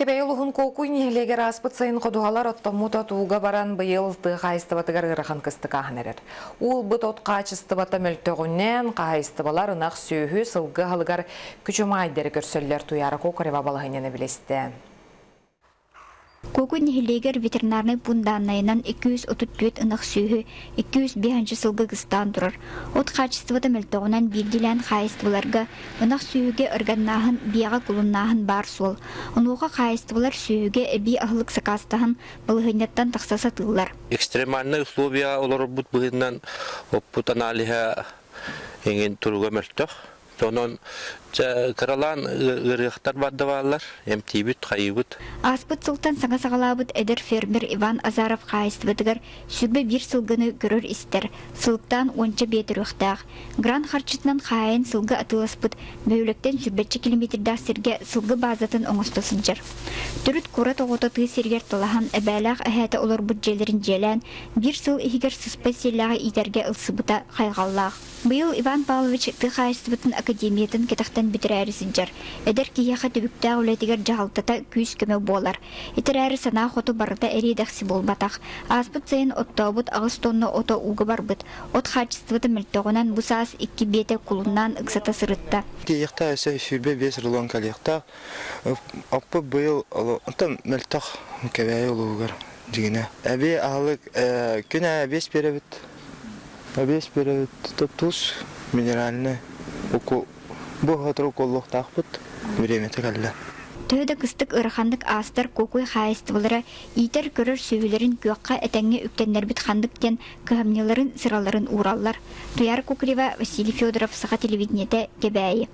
Кебей улухун кокуй нехлегер аспыт сайын қодуғалар оттомута туға баран быйыл тыға ырахан кысты кахнерер. Ул бұт от қачыстыбата мөлтөғінен қайыстыбалар ынақ сүйі сылғы халыгар күчімайдері көрсөллер туяры кокарева балағынені білесті. Кокун нихилегер ветеринарный пунданнайынан 234 ынық сүйі 205 сылғы гыстан тұрар. От качествода мөлтоғынан билдилен хайыстываларга ынық сүйіге ырганнаһын бияға кулуннаһын бар сол. Онуға хайыстывалар сүйіге эби ахылык сакастаһын былыһынеттан тақсаса тыллар. Экстремальный условия олар бут быһыннан оппут аналиха эңен туруга Сонон кыралан ырыхтар бардывалар, эмтибит, хайыбыт. Аспыт сылтан саңа сағалабыт эдер фермер Иван Азаров хайыстыбытыгар сүрбе бир сылгыны көрөр истер. Сылыктан онча бетер өқтақ. Гран харчытынан хайын сылгы атыласпыт бөйлектен сүрбетчі километрда сирге сылгы базатын оңыстасынчыр. Түрүт кура тоғыта тый сиргер талахан әбәлақ әхәті олар бұт желерін желән, бир сыл ихигер сыспай селлағы итерге ылсыбыта хайғаллақ. Быйыл Иван Павлович ты хайыстыбытын академиятын кетақтан бітірәрісінчер. Эдер кияха түбіктә үлетігер жағалтата күйіс көмі болар. Итерәрі сана хоту барыта әрейдәқсі болбатақ. Аспыт сайын оттобут ағыз тонны ото уғы барбыт. От хачыстыбыты мүлтоғынан бұсаас икки бете кулуннан ыксата сырытта. Кияхта әсә сүрбе бес рулон калияхта. Аппы беребит. Туз минеральный. Уку бу хатыру коллук тахпыт. Время тәгәллә. Төһөдө кыстык ырахандык астар кокуй хайыстыбылары итер көрөр сөйүлерин күөкка этеңге үктеннер бит хандык тен кыһамняларын сыраларын ураллар. Туяр Кукрева Василий Федоров саха телевидениете Кебәйи.